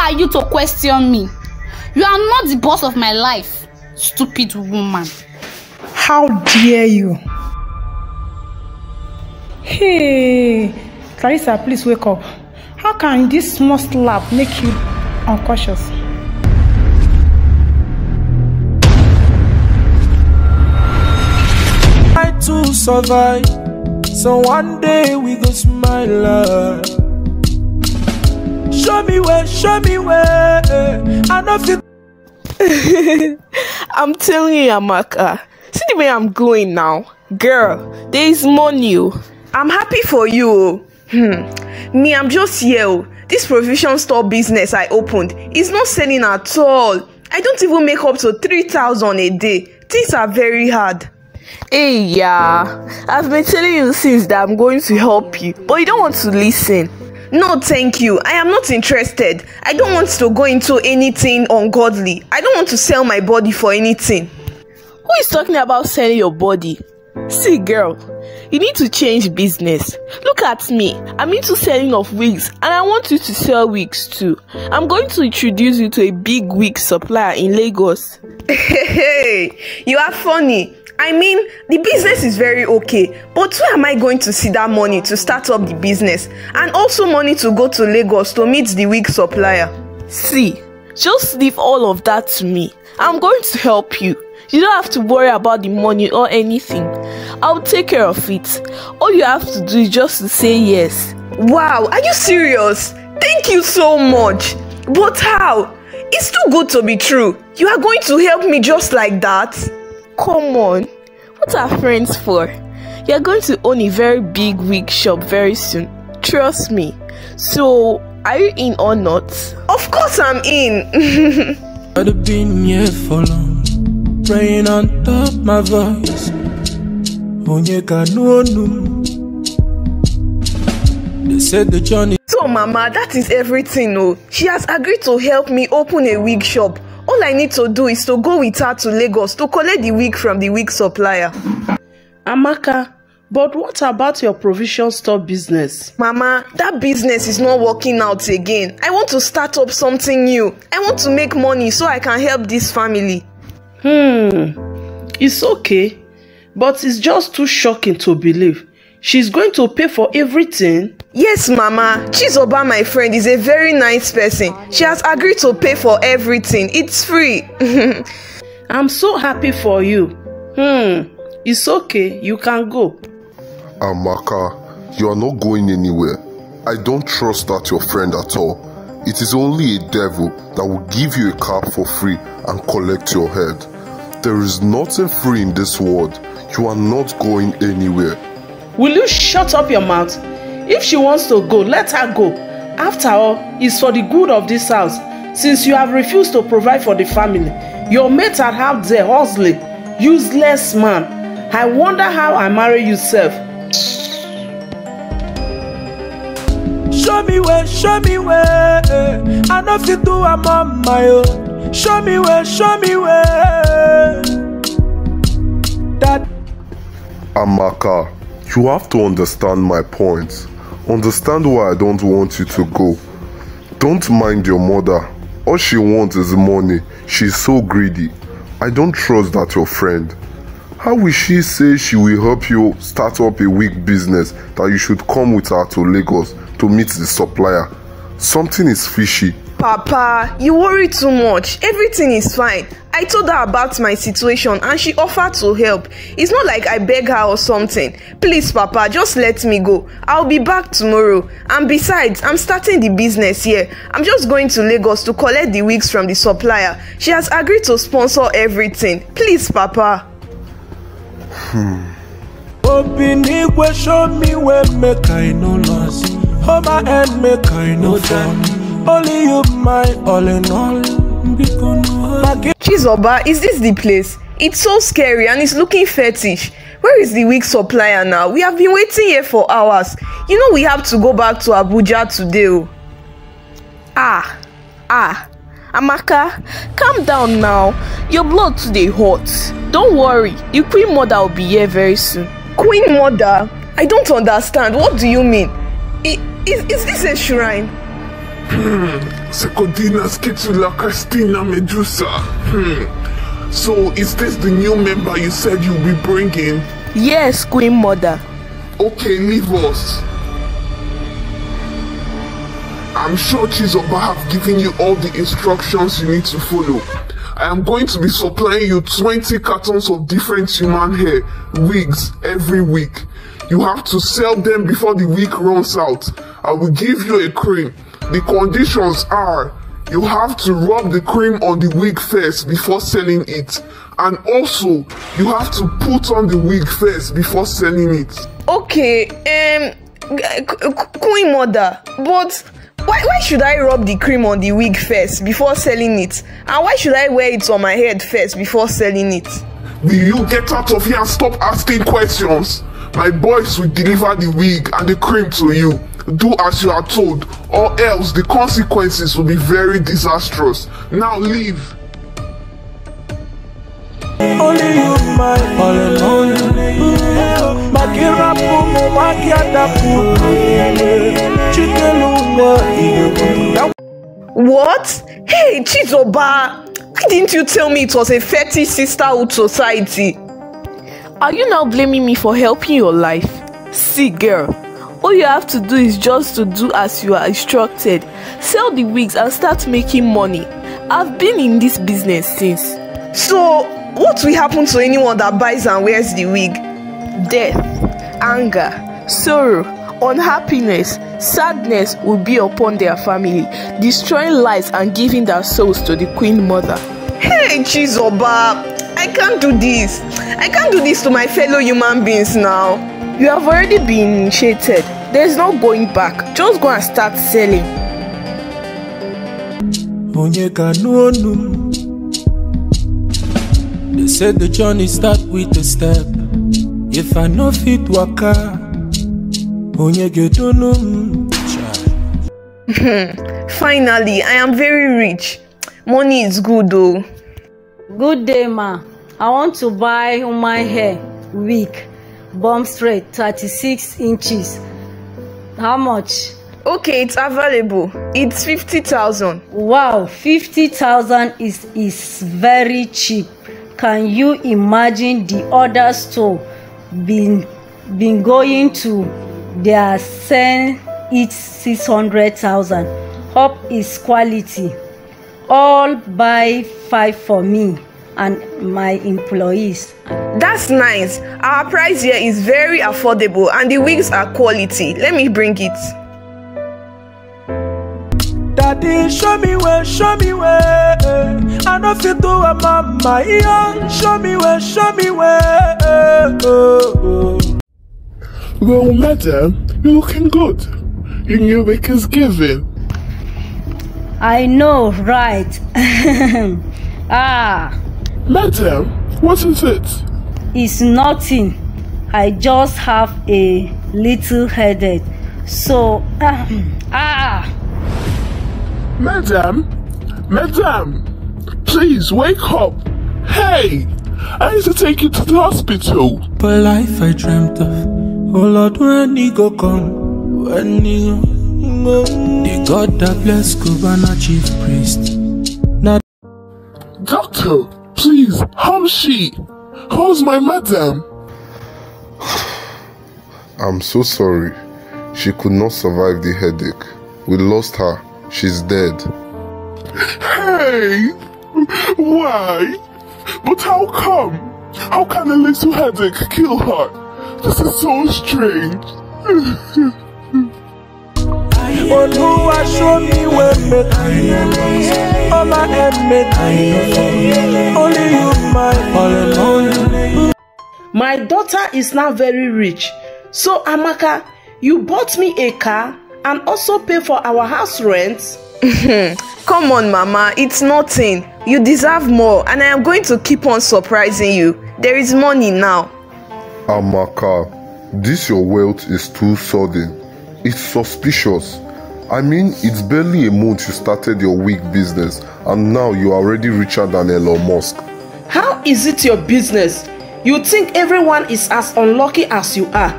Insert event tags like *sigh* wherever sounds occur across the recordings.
are you to question me? You are not the boss of my life, stupid woman. How dare you? Hey, Clarissa, please wake up. How can this small slap make you unconscious? try to survive. So one day we go smile. ah. Show me where, show me where. I know fit. *laughs* I'm telling you, Amaka. See the way I'm going now. Girl, there is money. oh. I'm happy for you. oh. Hmm. Me, I'm just here. oh. This provision store business I opened is not selling at all. I don't even make up to 3,000 a day. Things are very hard. Hey, yeah. I've been telling you since that I'm going to help you, but you don't want to listen. No, thank you. I am not interested. I don't want to go into anything ungodly. I don't want to sell my body for anything. Who is talking about selling your body? See, girl, you need to change business. Look at me. I'm into selling of wigs, and I want you to sell wigs too. I'm going to introduce you to a big wig supplier in Lagos. *laughs* Hey, you are funny. I mean, the business is very okay, but where am I going to see that money to start up the business? And also money to go to Lagos to meet the wig supplier. See, just leave all of that to me. I'm going to help you. You don't have to worry about the money or anything. I'll take care of it. All you have to do is just to say yes. Wow, are you serious? Thank you so much. But how? It's too good to be true. You are going to help me just like that? Come on. What are friends for? You're going to own a very big wig shop very soon. Trust me. So, are you in or not? Of course I'm in. *laughs* I've been here for long, praying on top my voice. Onyeka no no. They said the journey so, Mama, that is everything. Oh, she has agreed to help me open a wig shop. All I need to do is to go with her to Lagos to collect the wig from the wig supplier. Amaka, but what about your provision store business? Mama, that business is not working out again. I want to start up something new. I want to make money so I can help this family. Hmm, it's okay, but it's just too shocking to believe. She's going to pay for everything? Yes, Mama. Chizoba, my friend, is a very nice person. She has agreed to pay for everything. It's free. *laughs* I'm so happy for you. Hmm, it's okay, you can go. Amaka, you are not going anywhere. I don't trust that your friend at all. It is only a devil that will give you a cap for free and collect your head. There is nothing free in this world. You are not going anywhere. Will you shut up your mouth? If she wants to go, let her go. After all, it's for the good of this house. Since you have refused to provide for the family, your mates are out there hustling. Useless man. I wonder how I marry you, self. Show me where, show me where. I know fit do I'm on my own. Show me where, show me where. That Amaka, you have to understand my point. Understand why I don't want you to go. Don't mind your mother. All she wants is money. She's so greedy. I don't trust that your friend. How will she say she will help you start up a weak business that you should come with her to Lagos to meet the supplier? Something is fishy. Papa, you worry too much. Everything is fine. I told her about my situation and she offered to help. It's not like I beg her or something. Please, Papa, just let me go. I'll be back tomorrow. And besides, I'm starting the business here. I'm just going to Lagos to collect the wigs from the supplier. She has agreed to sponsor everything. Please, Papa. fall. Only you my all in all. Magi- Chizoba, is this the place? It's so scary and it's looking fetish. Where is the wig supplier now? We have been waiting here for hours. You know we have to go back to Abuja today. oh. Ah, ah. Amaka, calm down now. Your blood today hot. Don't worry, the queen mother will be here very soon. Queen Mother? I don't understand. What do you mean? I- Is, is this a shrine? Secodina Skitula Castina Medusa. Hmm. So, is this the new member you said you'll be bringing? Yes, Queen Mother. Okay, leave us. I'm sure Chizoba have given you all the instructions you need to follow. I am going to be supplying you 20 cartons of different human hair wigs every week. You have to sell them before the week runs out. I will give you a cream. The conditions are you have to rub the cream on the wig first before selling it. And also, you have to put on the wig first before selling it. Okay, um, Queen Mother, but why, why should I rub the cream on the wig first before selling it? And why should I wear it on my head first before selling it? Will you get out of here and stop asking questions? My boys will deliver the wig and the cream to you. Do as you are told, or else the consequences will be very disastrous. Now leave. Only you, my all and only. Pumu, makiata pumu. Chikeluma. What? Hey, Chizoba! Why didn't you tell me it was a fetish sisterhood society? Are you now blaming me for helping your life? See, girl, all you have to do is just to do as you are instructed. Sell the wigs and start making money. I've been in this business since. So, what will happen to anyone that buys and wears the wig? Death, anger, sorrow, unhappiness, sadness will be upon their family, destroying lives and giving their souls to the Queen Mother. Hey, Chizoba! I can't do this. I can't do this to my fellow human beings now. You have already been initiated. There's no going back. Just go and start selling. Onye ka n'onu. They said the journey start with a step. If I no fit waka, gedonu. Finally, I am very rich. Money is good though. Good day, ma. I want to buy human hair wig, bomb straight, 36 inches. How much? Okay, it's available. It's 50,000. Wow, 50,000 is, is very cheap. Can you imagine the other store been, been going to their send it 600,000? Hope is quality. All buy five for me and my employees. That's nice. Our price here is very affordable and the wigs are quality. Let me bring it. Daddy, show me where, show me where. I know fit do a mama, yeah. Show me where, show me where. Well, madam, you're looking good. Your new wig is giving. I know, right? *laughs* ah, Madam, what is it? it's nothing. I just have a little headache. So, *clears throat* ah, Madam, madam, please wake up. Hey, I need to take you to the hospital. But life I dreamt of. Oh Lord, when he go come, when he go. The God that bless Cubana chief priest. Now Doctor, please, how's she? How's my madam? I'm so sorry. She could not survive the headache. We lost her. She's dead. Hey, why? But how come? How can a little headache kill her? This is so strange. *laughs* Olúwa show me where make I know. All my head make Only you my all only. My daughter is now very rich. So, Amaka, you bought me a car and also pay for our house rent? *laughs* Come on, Mama, it's nothing. You deserve more, and I am going to keep on surprising you. There is money now. Amaka, this your wealth is too sudden. It's suspicious. I mean, it's barely a month you started your wig business, and now you're already richer than Elon Musk. How is it your business? You think everyone is as unlucky as you are.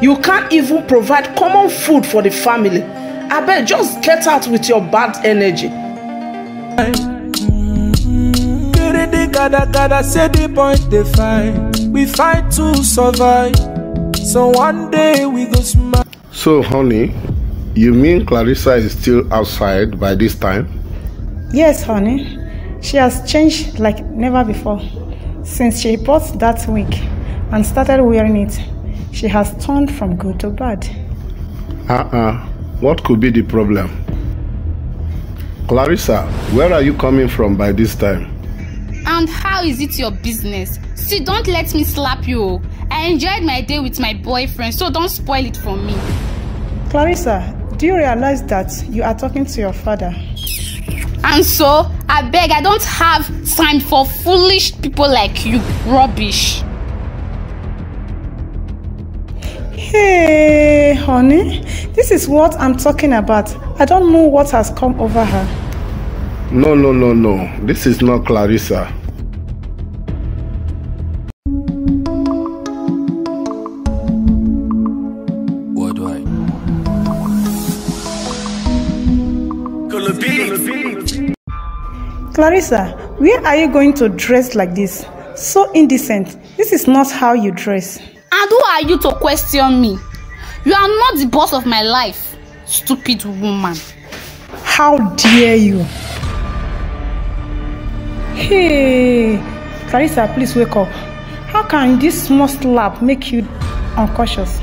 You can't even provide common food for the family. abeg just get out with your bad energy. Gada gada say the point they fight. We fight to survive. So one day we go smile. So, honey, you mean Clarissa is still outside by this time? Yes, honey. She has changed like never before. Since she bought that wig and started wearing it, she has turned from good to bad. Uh-uh. What could be the problem? Clarissa, where are you coming from by this time? And how is it your business? See, don't let me slap you. I enjoyed my day with my boyfriend, so don't spoil it for me. Clarissa, do you realize that you are talking to your father? And so, I beg, I don't have time for foolish people like you. Rubbish. Hey, honey, this is what I'm talking about. I don't know what has come over her. No, no, no, no. This is not Clarissa. Clarissa, where are you going to dress like this? So indecent. This is not how you dress. And who are you to question me? You are not the boss of my life, stupid woman. How dare you? Hey, Clarissa, please wake up. How can this small slap make you unconscious?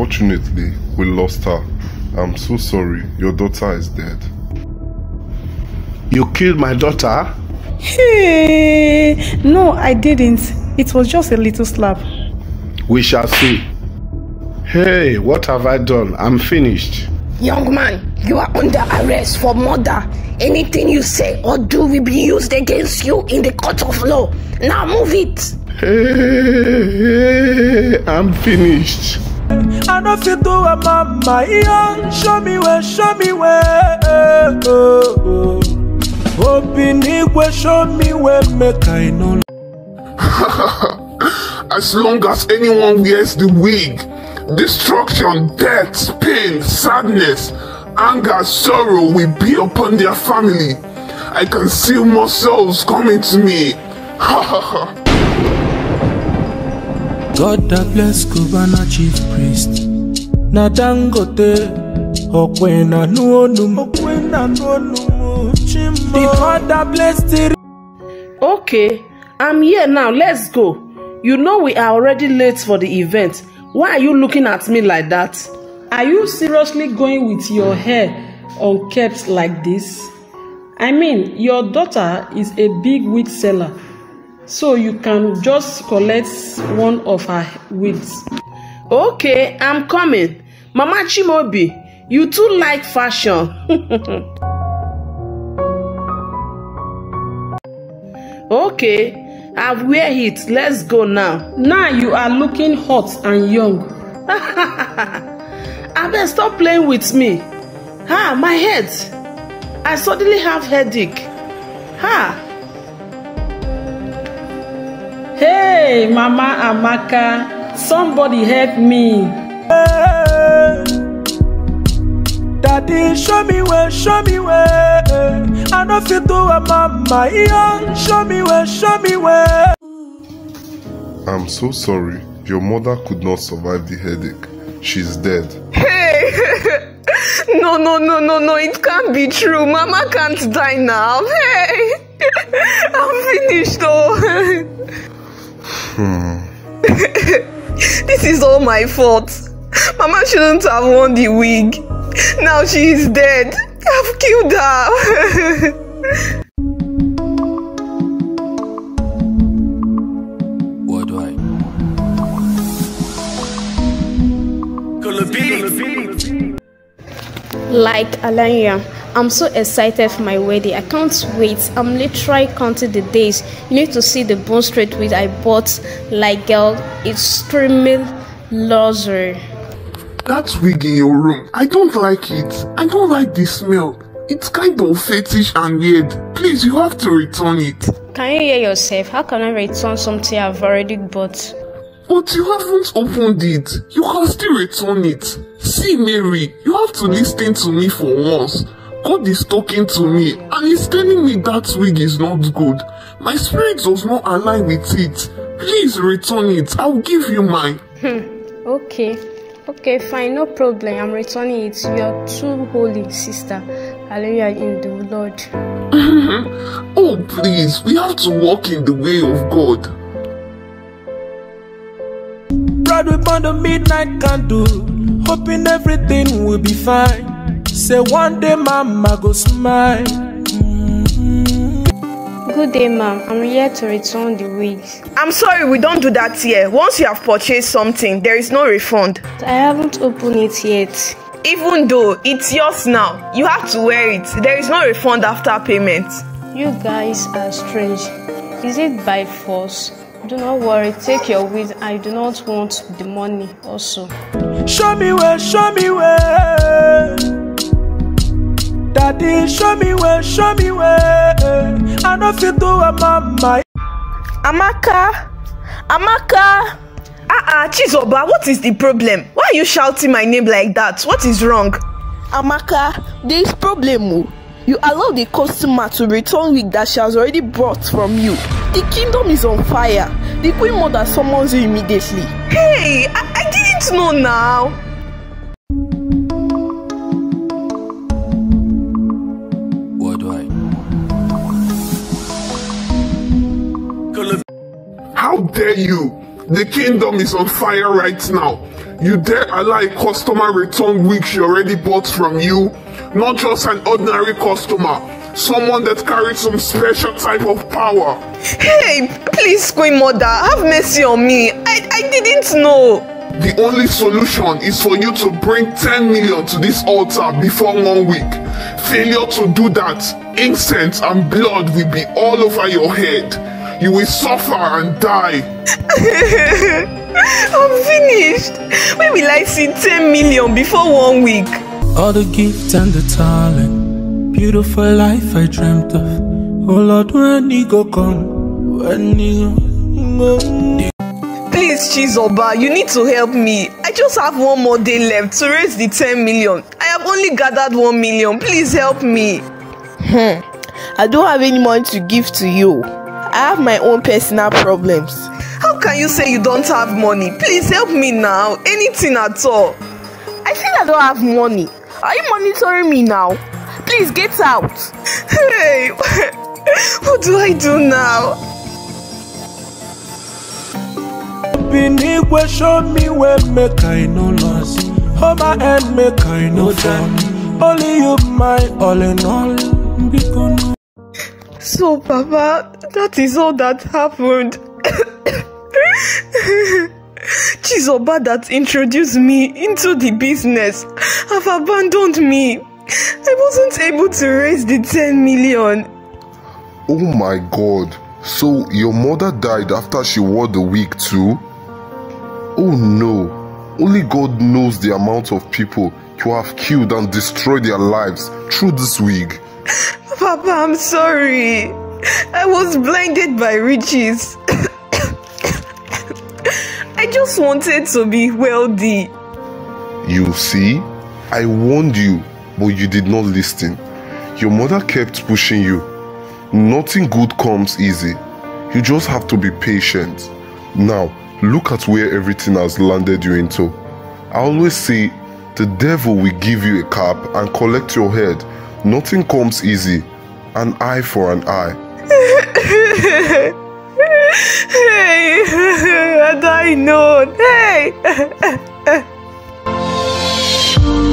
Unfortunately, we lost her. I'm so sorry. Your daughter is dead. You killed my daughter? Hey, no, I didn't. It was just a little slap. We shall see. Hey, what have I done? I'm finished. Young man, you are under arrest for murder. Anything you say or do will be used against you in the court of law. Now move it. Hey, hey, hey I'm finished. I know do a mama young. Show me where, show me where. Oh, oh. Open show me where. Make I know. *laughs* As long as anyone wears the wig, destruction, death, pain, sadness, anger, sorrow will be upon their family. I can see more souls coming to me. Ha ha ha. God that bless Cubana chief priest. Na Dangote, Okwena nuonum, Okwena Chimbo. The God that bless the Okay, I'm here now. Let's go. You know we are already late for the event. Why are you looking at me like that? Are you seriously going with your hair unkept like this? I mean, your daughter is a big wig seller, so you can just collect one of her wigs. Okay, I'm coming. Mama Chimobi, you too like fashion. *laughs* okay, I've wear it. Let's go now. Now you are looking hot and young. *laughs* Abeg stop playing with me. Ah, my head. I suddenly have headache. Ah, Hey, Mama Amaka, somebody help me. Daddy, show me where, show me where. I know fit do a mama young. Show me where, show me where. I'm so sorry. Your mother could not survive the headache. She's dead. Hey! *laughs* no, no, no, no, no, it can't be true. Mama can't die now. Hey! *laughs* I'm finished though. *laughs* Hmm. *laughs* this is all my fault. Mama shouldn't have worn the wig. Now she is dead. I've killed her. *laughs* Like Alanya, I'm so excited for my wedding. I can't wait. I'm literally counting the days. You need to see the bone straight wig I bought. Like, girl, it's screaming luxury. That wig in your room, I don't like it. I don't like the smell. It's kind of fetish and weird. Please, you have to return it. Can you hear yourself? How can I return something I've already bought? But you haven't opened it. You can still return it. See, Mary, you have to listen to me for once. God is talking to me and he's telling me that wig is not good. My spirit does not align with it. Please return it. I'll give you mine. Hmm. Okay. Okay, fine, no problem. I'm returning it. You are too holy, sister. Hallelujah in the Lord. *laughs* oh, please, we have to walk in the way of God. Ride with on the midnight candle, hoping everything will be fine. Say one day, mama go smile. Good day, ma'am. I'm here to return the wigs. I'm sorry, we don't do that here. Once you have purchased something, there is no refund. I haven't opened it yet. Even though it's yours now, you have to wear it. There is no refund after payment. You guys are strange. Is it by force? Do not worry, take your wig. I do not want the money also. Show me where, show me where. Daddy, show me where, show me where. I know if you do a mama. Amaka, Amaka. Ah ah, Chizoba, what is the problem? Why are you shouting my name like that? What is wrong? Amaka, there is problem. oh. You allow the customer to return wig that she has already bought from you. The kingdom is on fire. The queen mother summons you immediately. Hey, I, I didn't know now. What do I? How dare you? The kingdom is on fire right now. You dare allow a customer return wig she already bought from you? Not just an ordinary customer, someone that carries some special type of power. Hey, please, Queen Mother, have mercy on me. I, I didn't know. The only solution is for you to bring 10 million to this altar before one week. Failure to do that, incense and blood will be all over your head. You will suffer and die. *laughs* I'm finished. When will I see 10 million before one week? All the gifts and the talent, beautiful life I dreamt of. Oh Lord, when he go come, when he go. Please, Chizoba, you need to help me. I just have one more day left to raise the 10 million. I have only gathered 1 million. Please help me. Hmm. I don't have any money to give to you. I have my own personal problems. How can you say you don't have money? Please help me now. Anything at all. I said I don't have money. Are you monitoring me now? Please get out. Hey, *laughs* what do I do now? Binigwe show me where make I no loss. Hold my hand make I no fall. Only you my all in all. So, Papa, that is all that happened. Chizoba that introduced me into the business have abandoned me. I wasn't able to raise the 10 million. Oh my god. So your mother died after she wore the wig too? Oh no. Only God knows the amount of people you have killed and destroyed their lives through this wig. Papa, I'm sorry. I was blinded by riches. *coughs* I just wanted to be wealthy. You see, I warned you, but you did not listen. Your mother kept pushing you. Nothing good comes easy. You just have to be patient. Now, look at where everything has landed you into. I always say, the devil will give you a cap and collect your head. Nothing comes easy. An eye for an eye. hey, *laughs* had I known. Hey! *laughs*